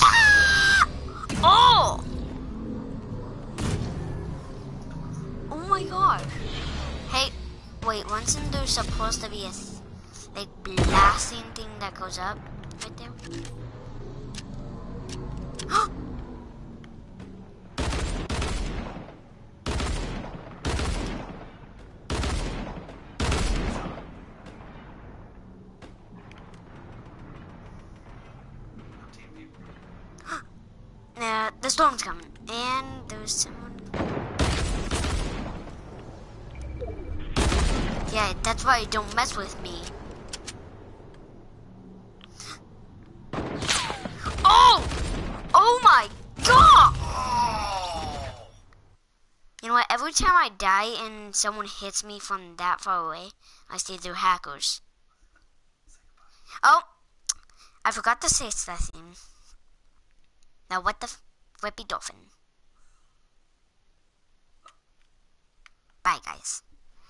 Ah! Oh! Oh my god. Hey, wait, wasn't there supposed to be a like blasting thing that goes up right there? Yeah, the storm's coming, and there's someone. Yeah, that's why you don't mess with me. Oh! Oh my god! You know what? Every time I die and someone hits me from that far away, I see they're hackers. Oh! I forgot to say that thing. Now what the f- Flippy Dolphin. Bye guys.